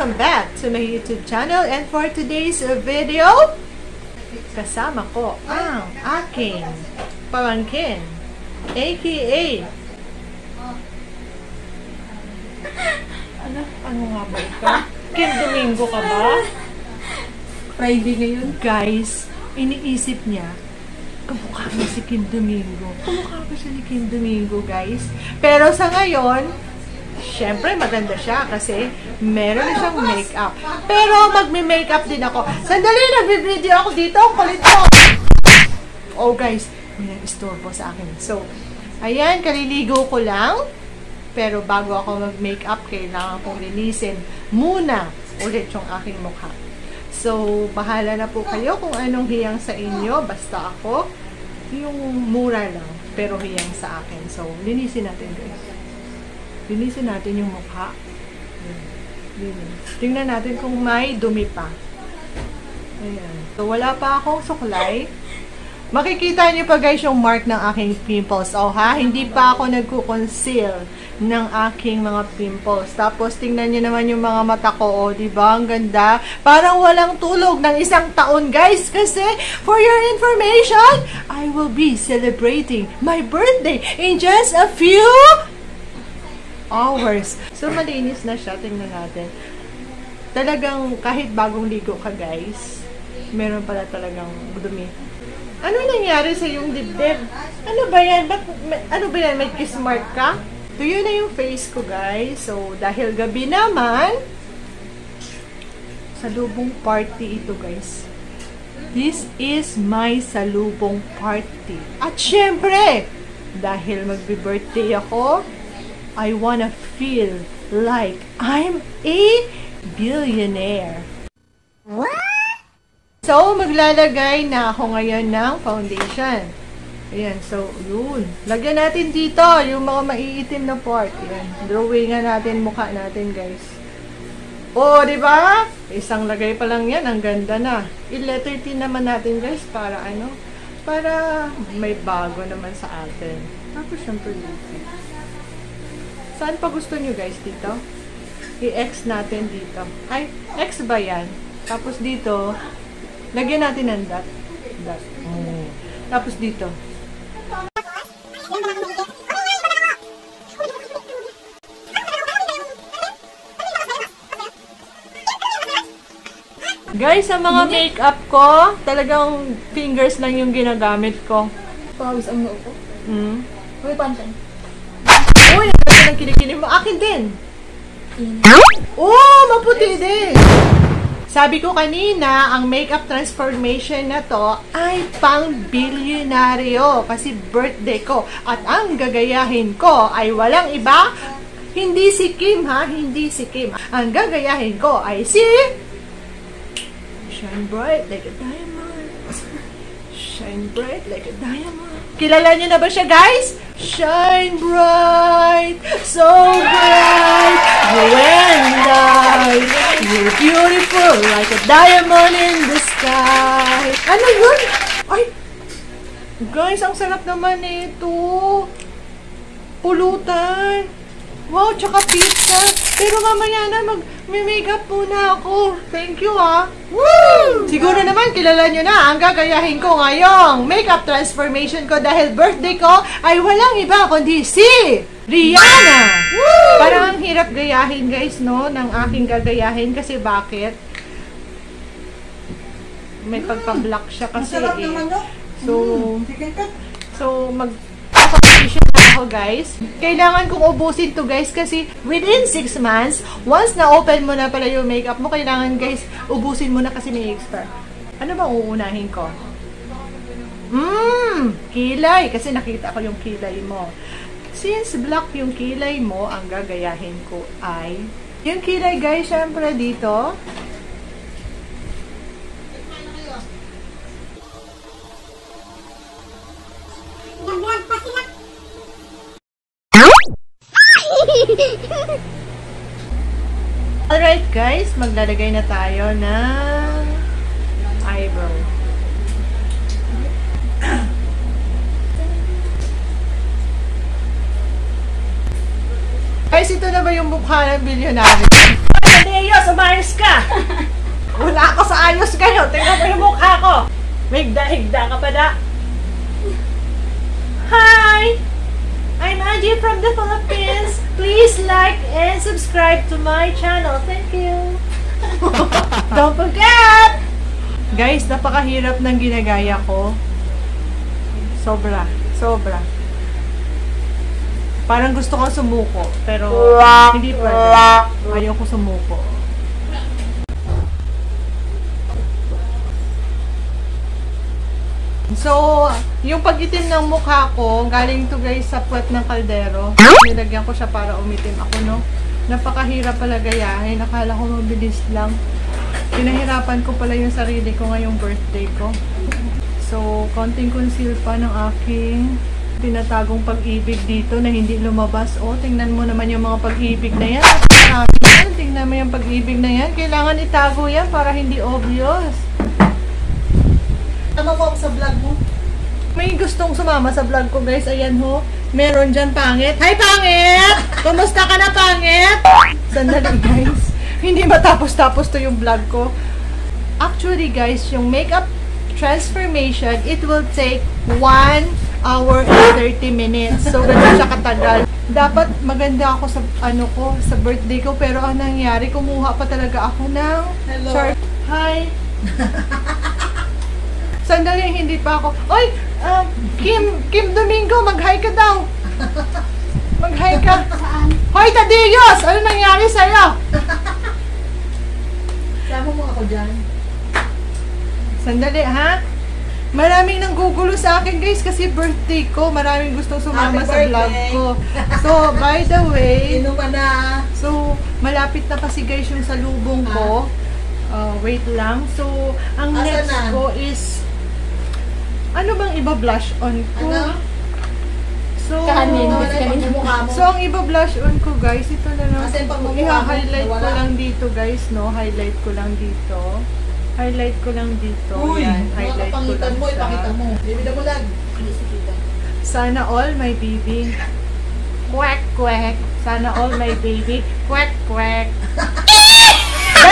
to my YouTube channel and for today's video, kasama ko ang aking pamangkin, aka ano, ano nga ba ito? Kim Domingo ka ba? Friday ngayon. Guys, iniisip niya, kamukha mo si Kim Domingo. Kamukha ko siya ni Kim Domingo, guys. Pero sa ngayon, syempre maganda siya kasi meron na siyang makeup. Pero magme-makeup din ako. Sandali, nagbe-video ako dito. Ang kulit ko. Oh, guys, may nag-istorbo sa akin. So, ayan, kaliligo ko lang. Pero bago ako mag-makeup, kailangan kong linisin muna ulit yung aking mukha. So, bahala na po kayo kung anong hiyang sa inyo. Basta ako, yung mura lang, pero hiyang sa akin. So, linisin natin guys. Linisin natin yung mukha. Linis. Tingnan natin kung may dumi pa. Ayan. So, wala pa akong suklay. Makikita niyo pa guys yung mark ng aking pimples. Oh ha, hindi pa ako nagko-conceal ng aking mga pimples. Tapos tingnan niyo naman yung mga mata ko, oh, 'di ba? Ang ganda. Parang walang tulog ng isang taon, guys, kasi for your information, I will be celebrating my birthday in just a few hours. So malinis na siya, tingnan natin. Talagang kahit bagong ligo ka, guys, meron pala talagang dumi. Ano nangyari sa yung dibdib? Ano ba yan? Ba't, ano ba yan? May kiss mark ka? Tuyo na yung face ko, guys. So, dahil gabi naman, salubong party ito, guys. This is my salubong party. At syempre, dahil magbe-birthday ako, I wanna feel like I'm a billionaire. So, maglalagay na ako ngayon ng foundation. Ayan, so, yun. Lagyan natin dito yung mga maiitim na part. Ayan, drawingan natin mukha natin, guys. Oh, di ba? Isang lagay pa lang yan, ang ganda na. I-letter T naman natin, guys, para ano? Para may bago naman sa atin. Tapos, syempre, dito. Saan pa gusto nyo, guys, dito? I-X natin dito. Ay, X ba yan? Tapos dito, Lagyan natin ng dot. Dot. Oh. Tapos dito. Guys, sa mga makeup ko, talagang fingers lang yung ginagamit ko. Pawis ang noo ko. Hmm. Uy, pantay. Ng kilikili mo. Akin din. Oh, maputi din. Sabi ko kanina, ang makeup transformation na to ay pang bilyonaryo kasi birthday ko. At ang gagayahin ko ay walang iba, hindi si Kim ha, hindi si Kim. Ang gagayahin ko ay si Shine bright like a diamond. Shine bright like a diamond. Kilala niyo na ba siya, guys? Shine bright, so bright, I. You're beautiful like a diamond in the sky. Ano yun? Ay! Guys, ang sarap naman nito. Pulutan. Wow, tsaka pizza. Pero mamaya na mag may makeup muna ako. Thank you ah. Woo! Siguro naman kilala nyo na ang gagayahin ko ngayong makeup transformation ko dahil birthday ko ay walang iba kundi si Rihanna. Woo! Parang ang hirap gayahin guys no ng aking gagayahin kasi bakit? May pagpa-black siya kasi Masarap eh. naman, no? So, cut. So, mag ako, guys. Kailangan kong ubusin to, guys, kasi within 6 months, once na open mo na pala yung makeup mo, kailangan, guys, ubusin mo na kasi may expire. Ano bang uunahin ko? Mmm, kilay. Kasi nakita ko yung kilay mo. Since black yung kilay mo, ang gagayahin ko ay yung kilay, guys, syempre dito. Guys, maglalagay na tayo ng eyebrow. Guys, ito na ba yung mukha ng bilyonaryo? Tadeos, umayos ka! Wala ako sa ayos kayo. Tingnan mo yung mukha ko. Higda-higda ka pa da. Hi! I'm Angie from the Philippines. Please like and subscribe to my channel. Thank you. Don't forget! Guys, napakahirap ng ginagaya ko. Sobra. Sobra. Parang gusto ko sumuko, pero hindi pwede. Ayaw ko sumuko. So, yung pag-itim ng mukha ko, galing to guys sa puwet ng kaldero. Nilagyan ko siya para umitim ako, no? Napakahirap pala gayahin. Akala ko mabilis lang. Pinahirapan ko pala yung sarili ko ngayong birthday ko. So, konting conceal pa ng aking tinatagong pag-ibig dito na hindi lumabas. O, tingnan mo naman yung mga pag-ibig na yan. Tingnan mo yung pag-ibig na yan. Kailangan itago yan para hindi obvious. Tama mo ako sa vlog mo. May gustong sumama sa vlog ko, guys. Ayan ho. Meron dyan pangit. Hi, pangit! Kumusta ka na, pangit? Sandali, guys. Hindi matapos-tapos to yung vlog ko. Actually, guys, yung makeup transformation, it will take 1 hour and 30 minutes. So, ganun siya katagal. Dapat maganda ako sa, ano ko, sa birthday ko. Pero ang nangyari, kumuha pa talaga ako ng Hello. short. Hi! Sandali, hindi pa ako. Oy! um, Kim, Kim Domingo, mag-hi ka daw. Mag-hi ka. Hoy, Tadiyos! Ano nangyari sa'yo? Sama mo ako dyan. Sandali, ha? Maraming nanggugulo sa akin, guys, kasi birthday ko. Maraming gustong sumama Happy sa vlog birthday. ko. So, by the way, Inuman na. so, malapit na kasi, guys, yung salubong ko. Uh, wait lang. So, ang Asa next na? ko is, ano bang iba blush on ko? Ano? So, Kanin. So, Kasi kanin mukha mo. So, ang iba blush on ko, guys, ito na lang. Kasi pag I-highlight ko lang dito, guys, no? Highlight ko lang dito. Highlight ko lang dito. Uy, Yan, highlight ko lang mo, siya. ipakita mo. Bibida mo lang. Sana all my baby. Quack, quack. Sana all my baby. Quack, quack.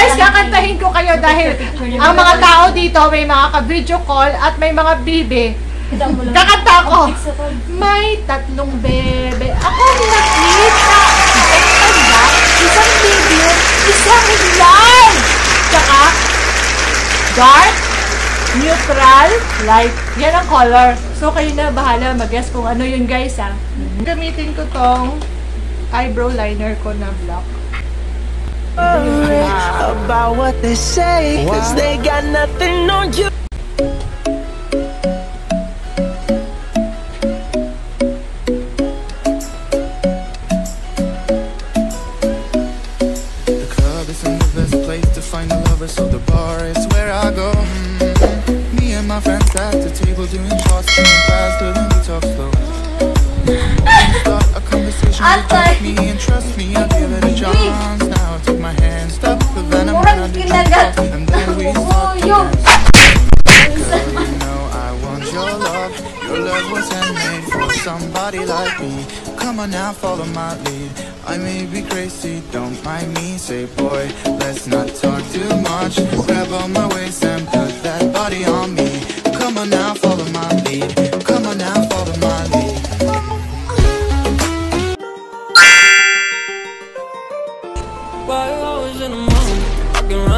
Guys, kakantahin ko kayo dahil ang mga tao dito may mga ka-video call at may mga bibi. Kakanta ko. May tatlong bebe. Ako nakita. Isang tanda, isang video, isang live. Tsaka, dark, neutral, light. Yan ang color. So, kayo na bahala mag-guess kung ano yun, guys, ha. Gamitin ko tong eyebrow liner ko na black. About what they say, cause they got nothing on you. The club isn't the best place to find a lover, so the bar is where I go. Mm. Me and my friends at the table doing shots, drinking fast, till then we talk slow. Start a conversation with me, and trust me, I'll I want your love. Your love was for somebody like me. Come on now, follow my lead. I may be crazy, don't mind me. Say, boy, let's not talk too much. Grab on my waist and put that body on me. Come on now, follow my lead. Come on now, follow my lead. Why you always in the mood? Walking around acting